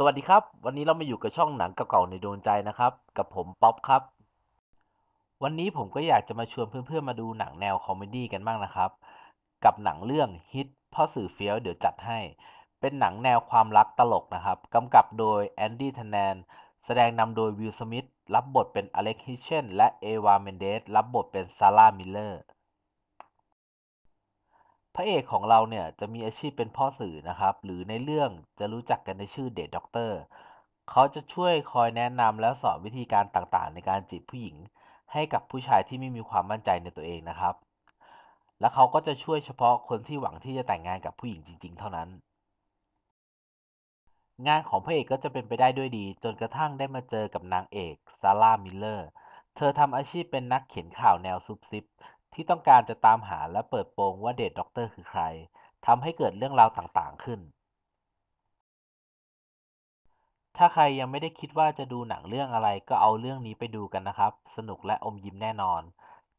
สวัสดีครับ วันนี้เรามาอยู่กับช่องหนังเก่าๆในดวงใจนะครับ กับผมป๊อปครับ วันนี้ผมก็อยากจะมาชวนเพื่อนๆมาดูหนังแนว comedy กันบ้างนะครับ กับหนังเรื่อง Hitch พ่อสื่อเฟี้ยวเดี๋ยวจัดให้ เป็นหนังแนวความรักตลกนะครับกำกับโดยแอนดี้ เทนแนนต์แสดงนำโดยวิลสมิธรับบทเป็นอเล็กฮิทเชนและเอวาเมนเดสรับบทเป็นซาร่ามิลเลอร์ พระเอกของเราเนี่ยจะมีอาชีพเป็นพ่อสื่อนะครับ หรือในเรื่องจะรู้จักกันในชื่อ Date Doctor เขาจะช่วยคอยแนะนำและสอนวิธีการต่างๆ ในการจีบผู้หญิง ให้กับผู้ชายที่ไม่มีความมั่นใจในตัวเองนะครับ และเขาก็จะช่วยเฉพาะคนที่หวังที่จะแต่งงานกับผู้หญิงจริง ๆ เท่านั้น งานของพระเอกก็จะเป็นไปได้ด้วยดี จนกระทั่งได้มาเจอกับนางเอกซาร่ามิลเลอร์ เธอทำอาชีพเป็นนักเขียนข่าวแนวซุบซิบ ที่ต้องการจะตามหาและเปิดโปงว่า Date Doctor คือใครทำให้เกิดเรื่องราวต่างๆขึ้น ถ้าใครยังไม่ได้คิดว่าจะดูหนังเรื่องอะไรก็เอาเรื่องนี้ไปดูกันนะครับ สนุกและอมยิ้มแน่นอน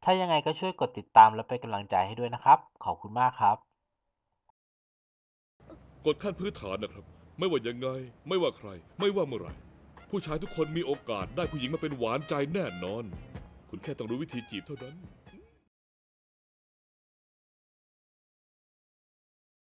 ถ้ายังไงก็ช่วยกดติดตามและเป็นกำลังใจให้ด้วยนะครับ ขอบคุณมากครับ กฎขั้นพื้นฐานนะครับ ไม่ว่ายังไง ไม่ว่าใคร ไม่ว่าเมื่อไหร่ ผู้ชายทุกคนมีโอกาสได้ผู้หญิงมาเป็นหวานใจแน่นอน คุณแค่ต้องรู้วิธีจีบเท่านั้น